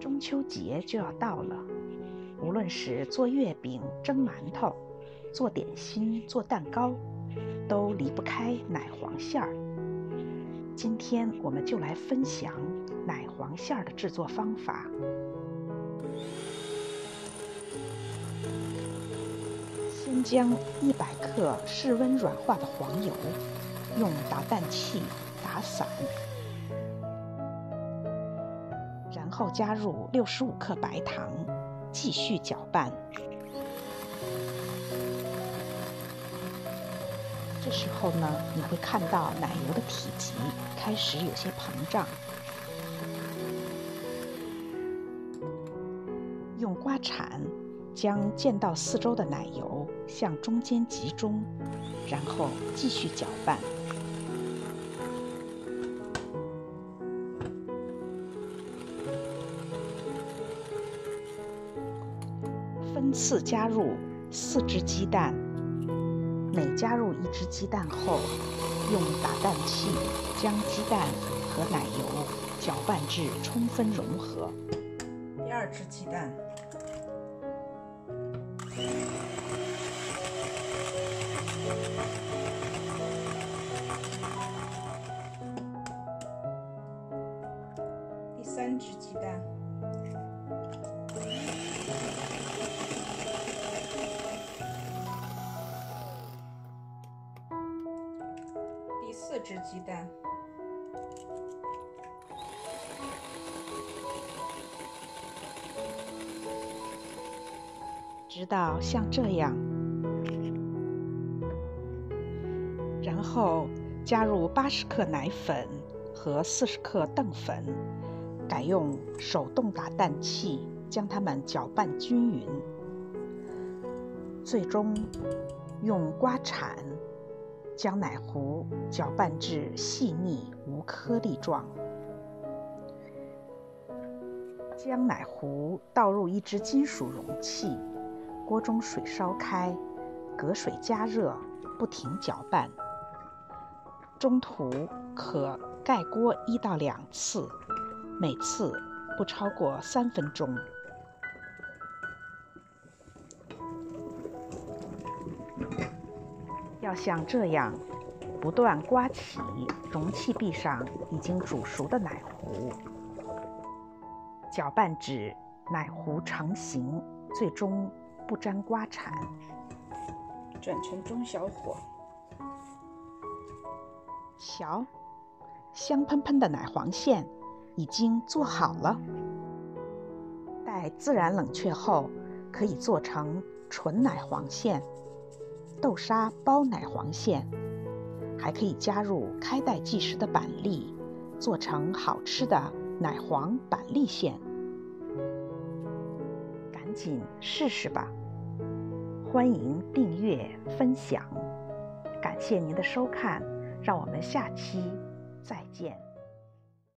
中秋节就要到了，无论是做月饼、蒸馒头、做点心、做蛋糕，都离不开奶黄馅儿。今天我们就来分享奶黄馅儿的制作方法。先将一百克室温软化的黄油用打蛋器打散。后加入六十五克白糖，继续搅拌。这时候呢，你会看到奶油的体积开始有些膨胀。用刮铲将溅到四周的奶油向中间集中，然后继续搅拌。分次加入四只鸡蛋，每加入一只鸡蛋后，用打蛋器将鸡蛋和奶油搅拌至充分融合。第二只鸡蛋，第三只鸡蛋。四只鸡蛋，直到像这样，然后加入八十克奶粉和四十克淀粉，改用手动打蛋器将它们搅拌均匀，最终用刮铲。将奶糊搅拌至细腻无颗粒状，将奶糊倒入一只金属容器，锅中水烧开，隔水加热，不停搅拌。中途可盖锅一到两次，每次不超过三分钟。要像这样不断刮起容器壁上已经煮熟的奶糊，搅拌至奶糊成型，最终不沾刮铲，转成中小火。瞧，香喷喷的奶黄馅已经做好了。待自然冷却后，可以做成纯奶黄馅。豆沙包奶黄馅，还可以加入开袋即食的板栗，做成好吃的奶黄板栗馅。赶紧试试吧！欢迎订阅分享，感谢您的收看，让我们下期再见。